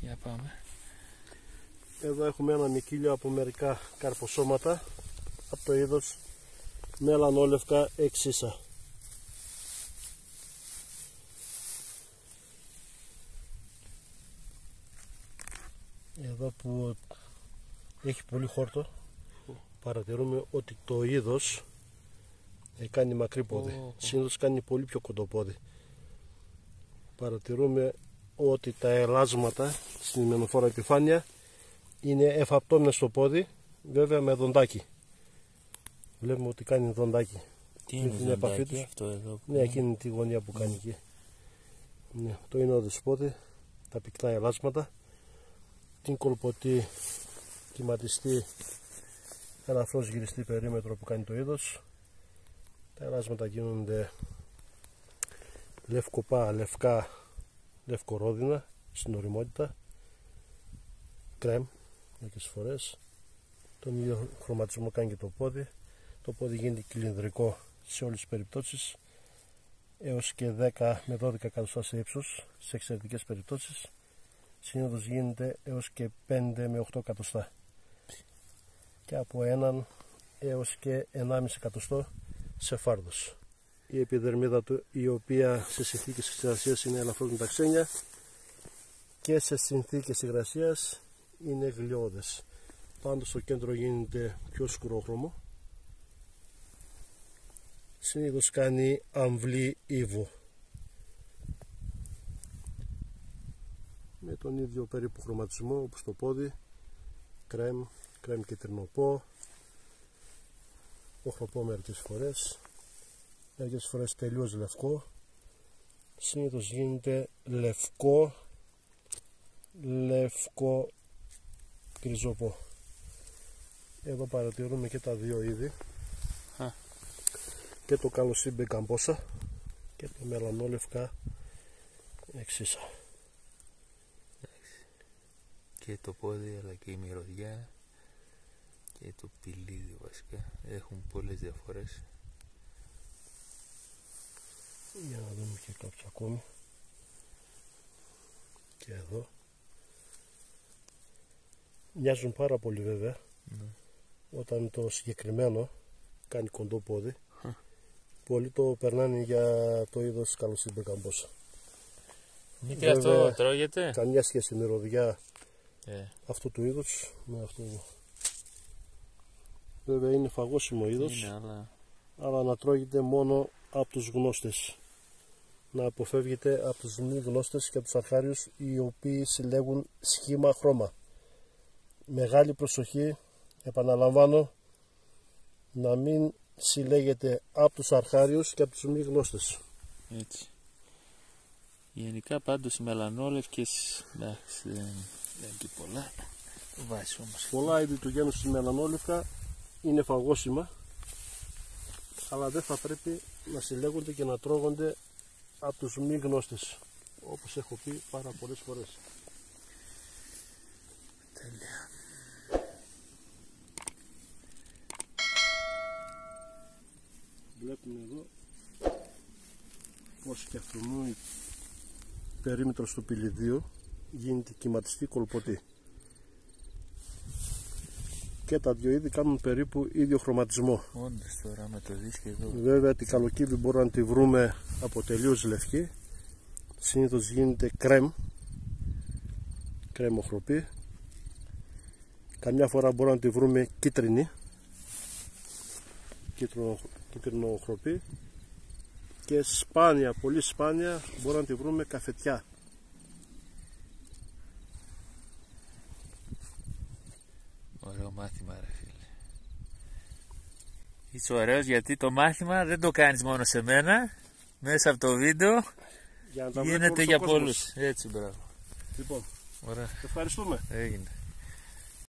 Για πάμε. Εδώ έχουμε ένα μικύλιο από μερικά καρποσώματα από το είδος μελανόλευκα εξίσα. Εδώ που έχει πολύ χόρτο παρατηρούμε ότι το είδος κάνει μακρύ πόδι. Oh, Συνήθως κάνει πολύ πιο κοντό πόδι. Παρατηρούμε ότι τα ελάσματα στην ημενοφόρα επιφάνεια είναι εφαπτώμενα στο πόδι, βέβαια με δοντάκι. Βλέπουμε ότι κάνει δοντάκι. Τι είναι την επαφή τους. αυτό εδώ. Ναι, εκείνη τη γωνία που κάνει εκεί. Ναι, το είναι ο πόδι, τα πυκνά ελάσματα, την κολποτή κυματιστή ελαφρώς γυριστή περίμετρο που κάνει το είδος. Τα ελάσματα γίνονται λευκοπά, λευκά, λευκορόδινα στην οριμότητα κρέμ μερικές φορές. Τον ίδιο χρωματισμό κάνει και το πόδι. Το πόδι γίνεται κυλινδρικό σε όλες τις περιπτώσεις έως και 10 με 12 εκατοστά σε ύψος σε εξαιρετικές περιπτώσεις. Συνήθως γίνεται έως και 5 με 8 εκατοστά. Και από έναν έως και 1,5 εκατοστό σε φάρδος η επιδερμίδα του η οποία σε συνθήκες υγρασίας είναι ελαφρώς μεταξένια και σε συνθήκες υγρασίας είναι γλιώδες. Πάντως στο κέντρο γίνεται πιο σκουρόχρωμο. Συνήθως κάνει αμβλή ύβο. Με τον ίδιο περίπου χρωματισμό όπως το πόδι κρέμ, κρέμ και τρινοπό οχροπό μερικές φορές μερικές φορές τελείως λευκό. Συνήθως γίνεται λευκό λευκό γκριζοπό εδώ παρατηρούμε και τα δύο είδη. Και το καλοσύμπε καμπόσα και το μελανόλευκα εξίσα. Και το πόδι αλλά και η μυρωδιά και το πηλίδι βασικά έχουν πολλές διαφορές για να δούμε και κάποια ακόμη. Και εδώ. Μοιάζουν πάρα πολύ βέβαια. Ναι. όταν το συγκεκριμένο κάνει κοντό πόδι πολλοί το περνάνε για το είδος καλοσύμπε καμπόσα Μικρή αυτό τρώγεται. καμιά σχέση μυρωδιά ε. αυτού του είδους με αυτό βέβαια είναι φαγόσιμο είδος αλλά... αλλά να τρώγεται μόνο από τους γνώστες να αποφεύγετε από τους μη γνώστες και τους αρχάριους οι οποίοι συλλέγουν σχήμα χρώμα. Μεγάλη προσοχή επαναλαμβάνω να μην συλλέγετε από τους αρχάριους και από τους μη γνώστες. Έτσι. Γενικά πάντως οι μελανόλευκες εντάξει δεν είναι και πολλά. Βάζεις όμως. Πολλά είδη του γένους της μελανόλευκα είναι φαγόσιμα αλλά δεν θα πρέπει να συλλέγονται και να τρώγονται από τους μη γνώστες όπως έχω πει πάρα πολλές φορές. Τέλεια. Βλέπουμε εδώ πως και αυτού η περίμετρος του πηλιδίου γίνεται κυματιστή κολποτή και τα δυο είδη κάνουν περίπου ίδιο χρωματισμό. Όντως τώρα με το δίσκο εδώ. Βέβαια την καλοκύβη μπορούμε να τη βρούμε από τελείως λευκή. Συνήθως γίνεται κρέμ, κρέμοχροπή. Καμιά φορά μπορούμε να τη βρούμε κίτρινη, κίτρινο, χροπή. Και σπάνια, πολύ σπάνια μπορούμε να τη βρούμε καφετιά. Ωραίο μάθημα ρε φίλε. Είσαι ωραίος γιατί το μάθημα δεν το κάνεις μόνο σε μένα. Μέσα από το βίντεο για γίνεται για πολλούς. Έτσι μπράβο. Λοιπόν, Ωραία. ευχαριστούμε. Έγινε.